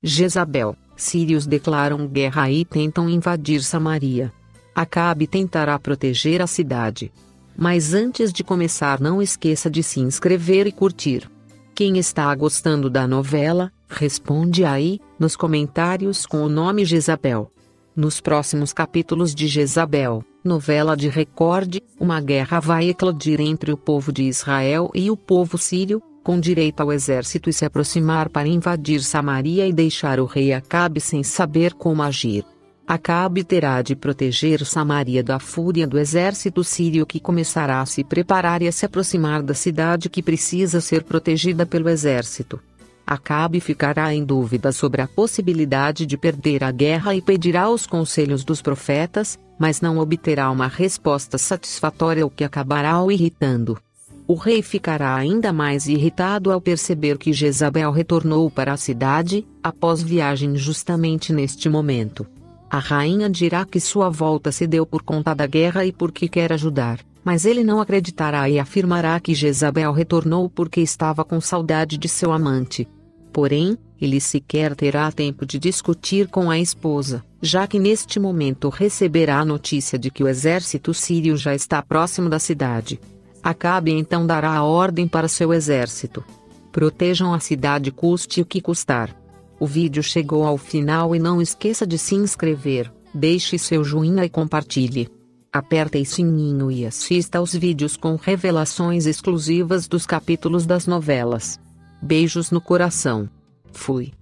Jezabel, sírios declaram guerra e tentam invadir Samaria. Acabe tentará proteger a cidade. Mas antes de começar, não esqueça de se inscrever e curtir. Quem está gostando da novela, responde aí, nos comentários com o nome Jezabel. Nos próximos capítulos de Jezabel, novela de recorde, uma guerra vai eclodir entre o povo de Israel e o povo sírio, com direito ao exército e se aproximar para invadir Samaria e deixar o rei Acabe sem saber como agir. Acabe terá de proteger Samaria da fúria do exército sírio que começará a se preparar e a se aproximar da cidade que precisa ser protegida pelo exército. Acabe ficará em dúvida sobre a possibilidade de perder a guerra e pedirá os conselhos dos profetas, mas não obterá uma resposta satisfatória o que acabará o irritando. O rei ficará ainda mais irritado ao perceber que Jezabel retornou para a cidade, após viagem justamente neste momento. A rainha dirá que sua volta se deu por conta da guerra e porque quer ajudar, mas ele não acreditará e afirmará que Jezabel retornou porque estava com saudade de seu amante. Porém, ele sequer terá tempo de discutir com a esposa, já que neste momento receberá a notícia de que o exército sírio já está próximo da cidade. Acabe então dará a ordem para seu exército. Protejam a cidade custe o que custar. O vídeo chegou ao final e não esqueça de se inscrever, deixe seu joinha e compartilhe. Aperte o sininho e assista aos vídeos com revelações exclusivas dos capítulos das novelas. Beijos no coração. Fui.